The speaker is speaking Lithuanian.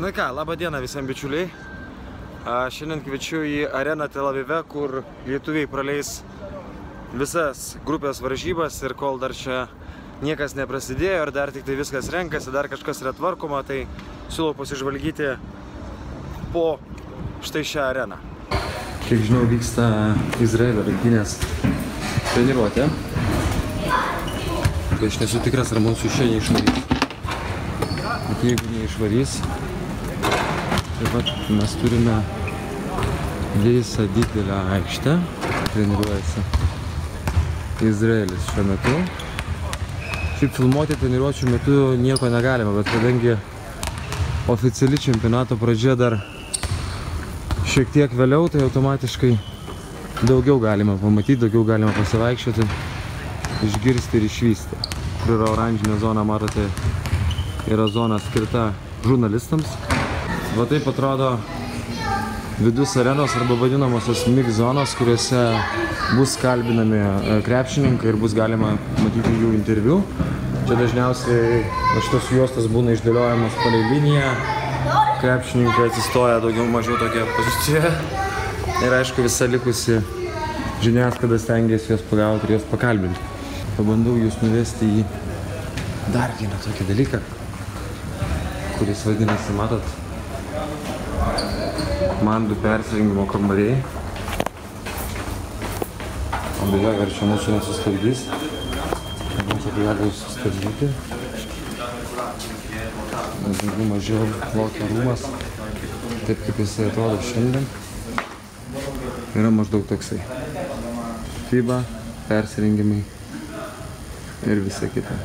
Na ką, laba diena visiems bičiuliai. Šiandien kviečiu į areną Tel Avive, kur lietuviai praleis visas grupės varžybas ir kol dar čia niekas neprasidėjo ir dar tik tai viskas renkasi, dar kažkas yra tvarkoma, tai siūlau pasižvalgyti po štai šią areną. Kiek žinau, vyksta Izraelio rinktinės treniruotė. Tai aš nesu tikras, ar mūsų šiandien išvarys. Bet jeigu neišvarys, taip pat mes turime visą didelę aikštę, treniruojasi Izraelis šiuo metu. Šiaip filmuoti treniruočių metu nieko negalima, bet kadangi oficiali čempionato pradžia dar šiek tiek vėliau, tai automatiškai daugiau galima pamatyti, daugiau galima pasivaikščioti, išgirsti ir išvysti. Kur yra oranžinė zona, matote, yra zona skirta žurnalistams. Va taip atrodo vidus arenos arba vadinamosios mix zonos, kuriuose bus kalbinami e, krepšininkai ir bus galima matyti jų interviu. Čia dažniausiai šitos juostos būna išdėliojamos palei liniją, krepšininkai atsistoja daugiau mažiau tokia pozicijoje ir aišku visa likusi žiniasklaida stengiasi juos pagauti ir juos pakalbinti. Pabandau jūs nuvesti į dar vieną tokį dalyką, kuris vadinasi, matot, man du persirengimo kambariai. Abejoju, ar čia mūsų nesustabdys. Mums apie gali sustabdyti. Daugiau mažiau lokio rūmas, taip kaip jisai atrodo šiandien, yra maždaug toksai. FIBA, persirengimai ir visa kita.